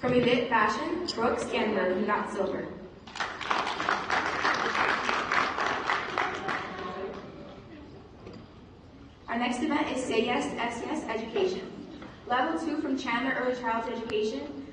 From Evit Fashion, Brooke Strandberg, who got silver. Our next event is Say Yes, S Yes Education. Level 2 from Chandler Early Childhood Education,